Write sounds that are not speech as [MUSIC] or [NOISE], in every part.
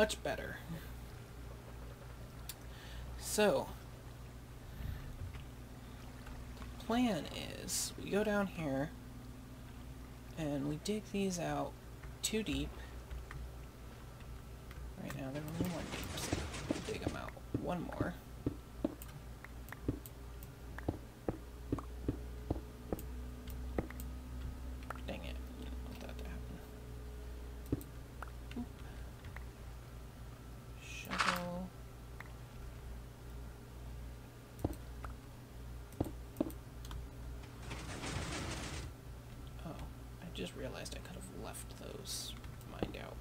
much better. So, the plan is we go down here and we dig these out too deep. Right now they're only one deep, so dig them out one more. Dang it, I didn't want that to happen. Oop. Shovel. Oh, I just realized I could have left those mined out.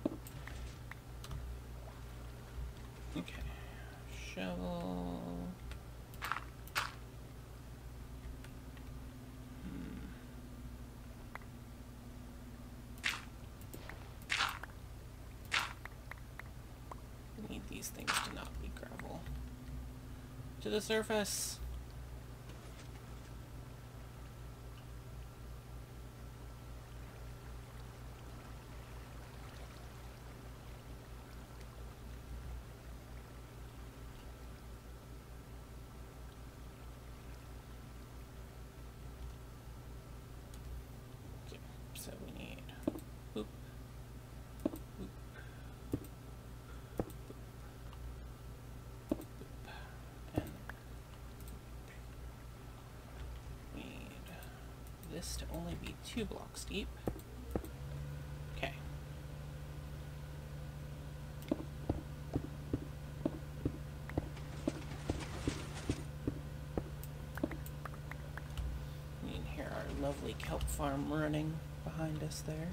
Okay. Shovel. Hmm. Need these things to not be gravel. To the surface. Okay, so we need boop, boop, boop, boop, and we need this to only be two blocks deep. Okay. You can hear our lovely kelp farm running behind us there.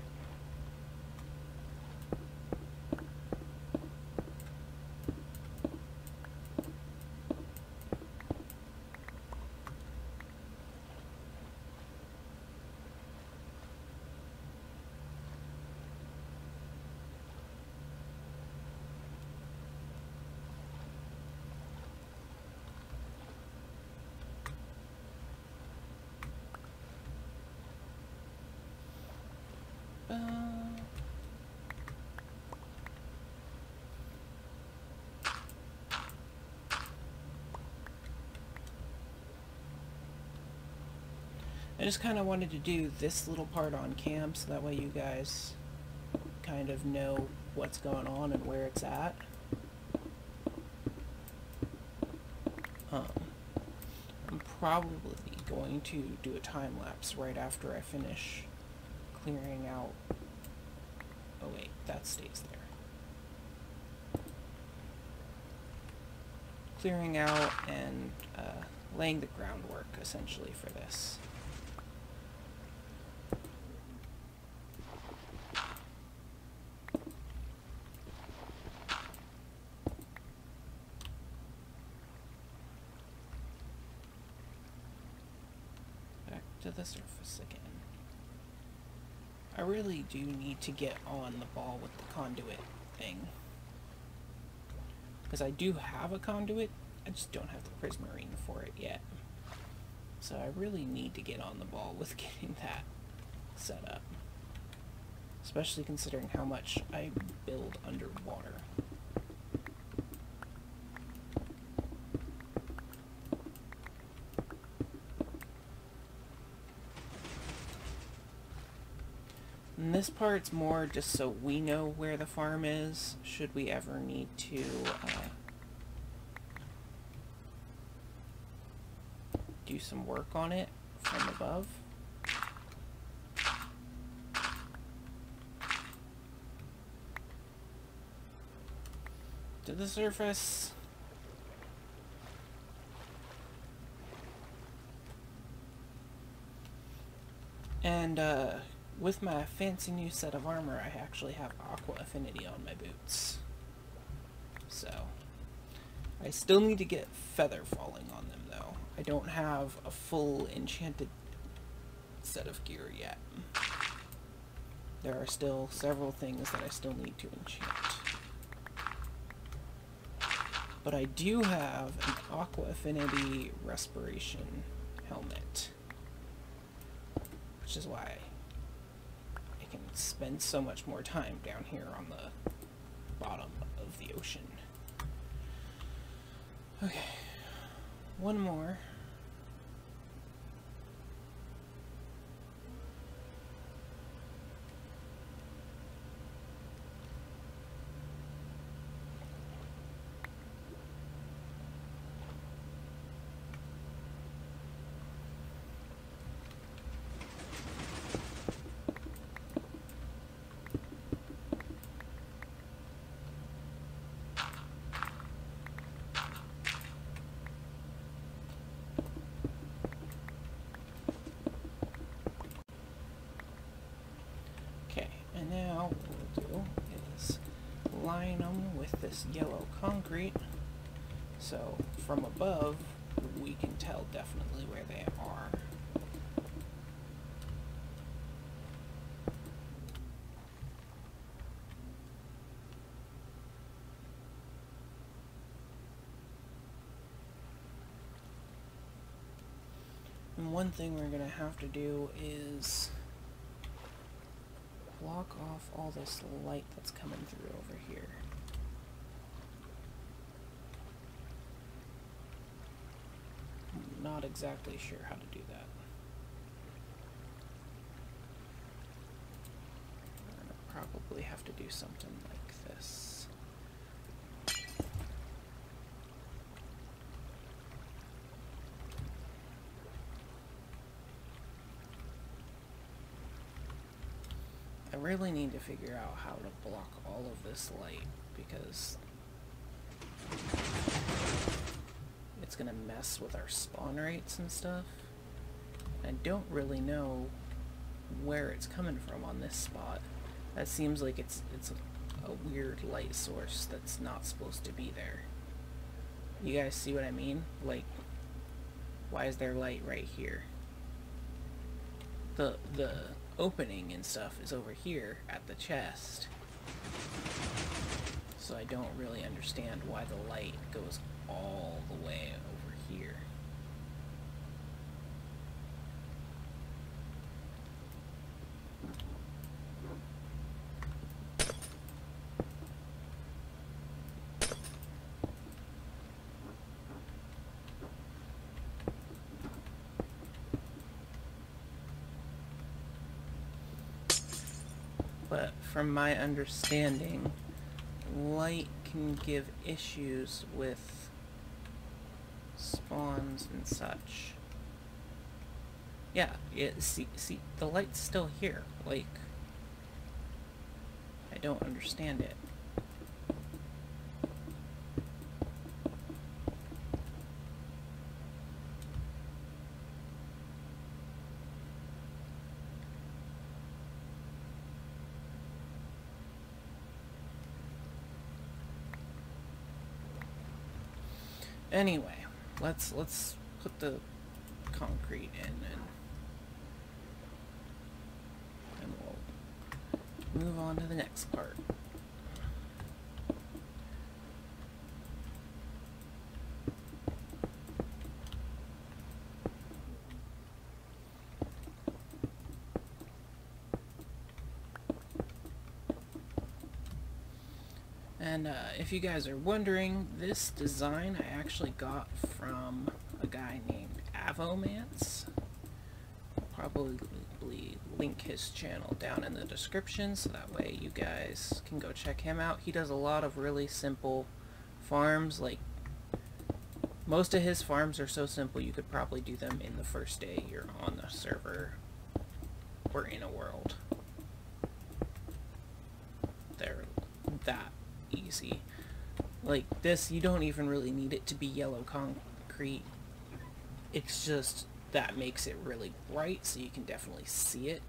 I just kind of wanted to do this little part on cam so that way you guys kind of know what's going on and where it's at. Um, I'm probably going to do a time lapse right after I finish clearing out. Oh wait, that stays there. Clearing out and uh, laying the groundwork essentially for this. Back to the surface again. I really do need to get on the ball with the conduit thing. Because I do have a conduit, I just don't have the prismarine for it yet. So I really need to get on the ball with [LAUGHS] getting that set up. Especially considering how much I build underwater. This part's more just so we know where the farm is, should we ever need to, uh, do some work on it from above. To the surface. And, uh, with my fancy new set of armor, I actually have Aqua Affinity on my boots. So, I still need to get Feather Falling on them, though. I don't have a full enchanted set of gear yet. There are still several things that I still need to enchant. But I do have an Aqua Affinity Respiration helmet. Which is why spend so much more time down here on the bottom of the ocean. Okay, one more. Okay, and now what we'll do is line them with this yellow concrete. So from above, we can tell definitely where they are. And one thing we're gonna have to do is block off all this light that's coming through over here. I'm not exactly sure how to do that. Gonna probably have to do something like this. I really need to figure out how to block all of this light because it's gonna mess with our spawn rates and stuff. I don't really know where it's coming from on this spot. That seems like it's it's a, a weird light source that's not supposed to be there. You guys see what I mean? Like, why is there light right here? The the opening and stuff is over here at the chest. So I don't really understand why the light goes all the way over here. But from my understanding, light can give issues with spawns and such. Yeah, it, see, see, the light's still here. Like, I don't understand it. Anyway, let's let's put the concrete in and and we'll move on to the next part. Uh, if you guys are wondering, this design I actually got from a guy named Avomance. I'll probably link his channel down in the description so that way you guys can go check him out. He does a lot of really simple farms, like most of his farms are so simple you could probably do them in the first day you're on the server or in a world. They're that easy. Like this, you don't even really need it to be yellow concrete. It's just that makes it really bright so you can definitely see it.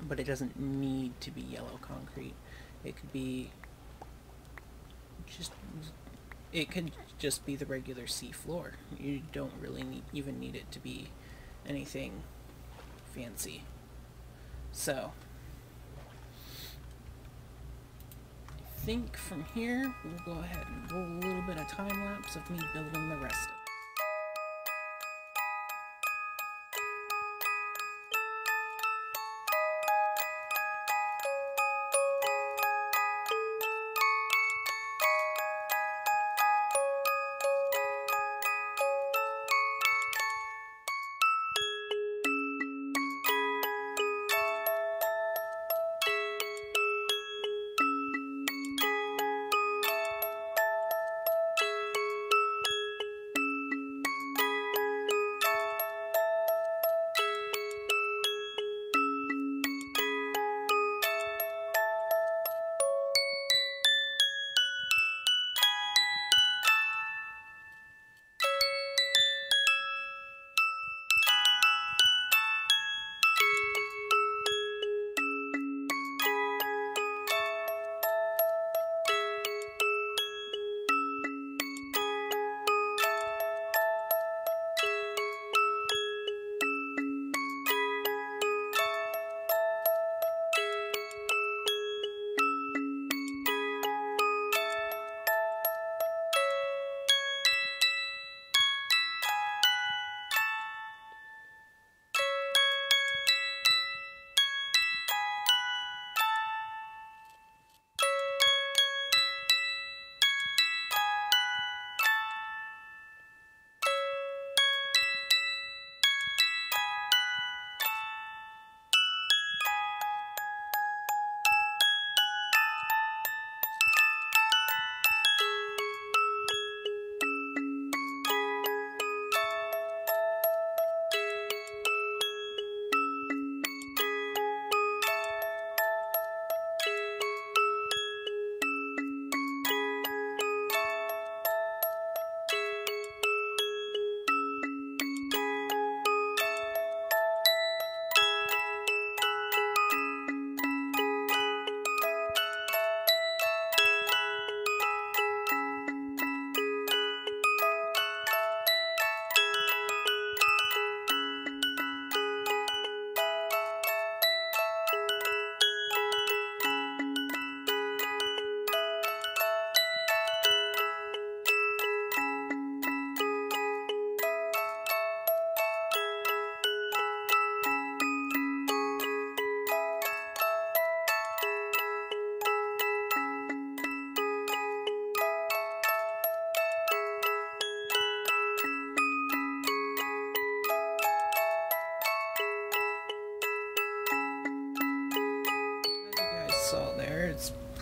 But it doesn't need to be yellow concrete. It could be just it could just be the regular sea floor. You don't really need, even need it to be anything fancy. So, I think from here, we'll go ahead and roll a little bit of time lapse of me building the rest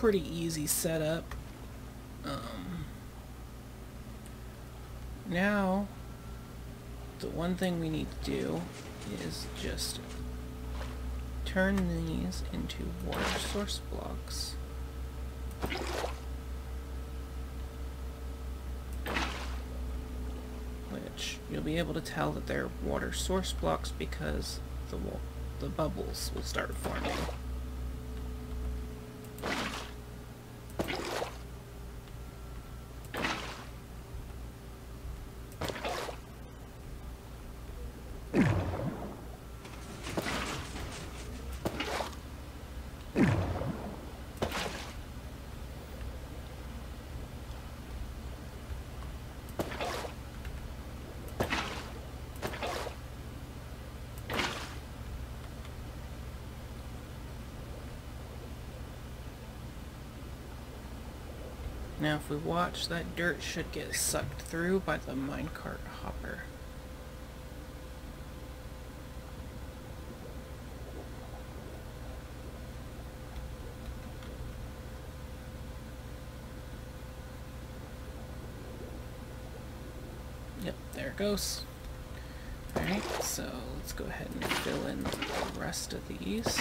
pretty easy setup. Um, now, the one thing we need to do is just turn these into water source blocks. Which you'll be able to tell that they're water source blocks because the the bubbles will start forming. Now if we watch, that dirt should get sucked through by the minecart hopper. Yep, there it goes. Alright, so let's go ahead and fill in the rest of these.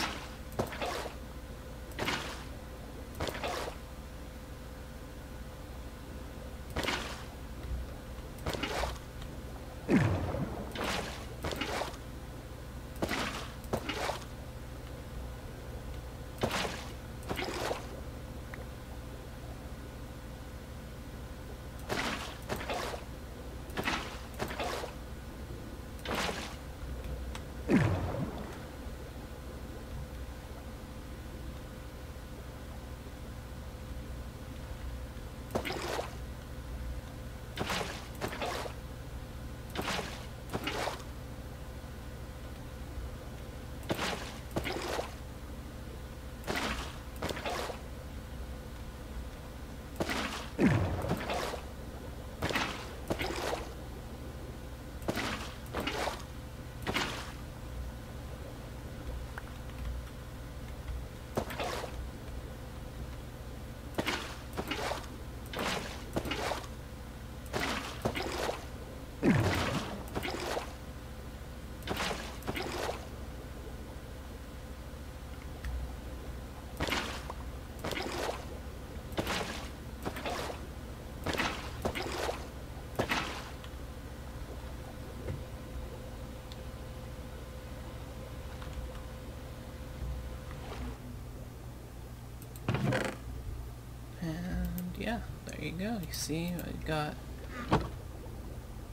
Yeah, there you go. You see, I got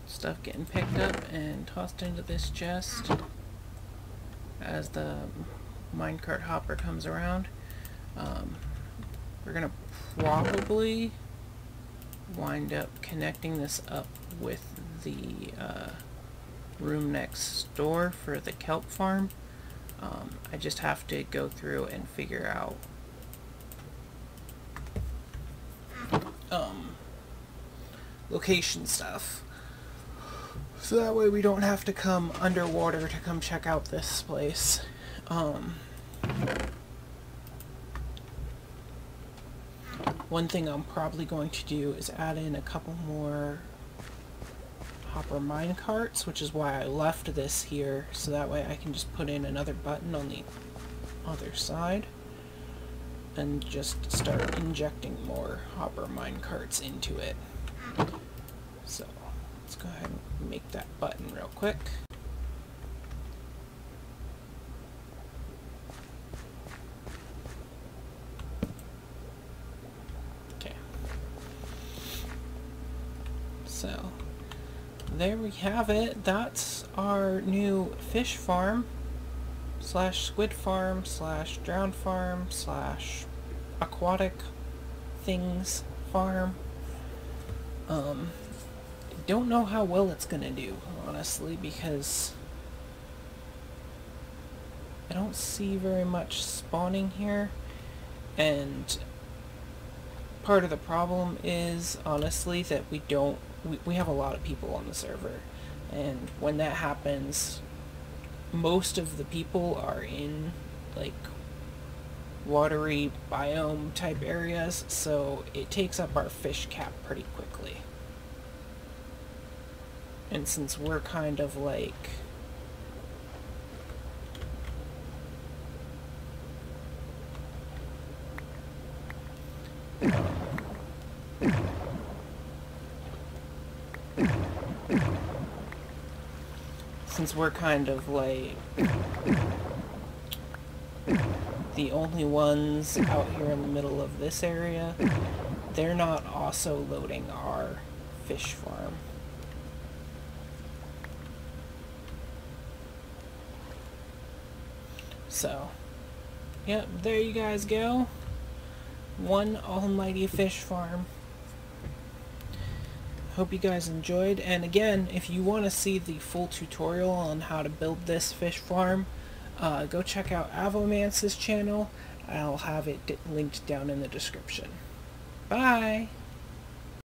stuff getting picked up and tossed into this chest as the minecart hopper comes around. Um, we're gonna probably wind up connecting this up with the uh, room next door for the kelp farm. Um, I just have to go through and figure out um, location stuff. So that way we don't have to come underwater to come check out this place. Um, one thing I'm probably going to do is add in a couple more hopper mine carts, which is why I left this here, so that way I can just put in another button on the other side and just start injecting more hopper mine carts into it. So let's go ahead and make that button real quick. Okay. So there we have it. That's our new fish farm slash squid farm slash drowned farm slash aquatic things farm. Um, don't know how well it's gonna do, honestly, because I don't see very much spawning here, and part of the problem is, honestly, that we don't, we, we have a lot of people on the server, and when that happens, most of the people are in, like, watery biome type areas, so it takes up our fish cap pretty quickly. And since we're kind of like since we're kind of like the only ones out here in the middle of this area, they're not also loading our fish farm. So, yep, there you guys go. One almighty fish farm. Hope you guys enjoyed. And again, if you want to see the full tutorial on how to build this fish farm, uh, go check out Avomance's channel. I'll have it linked down in the description. Bye!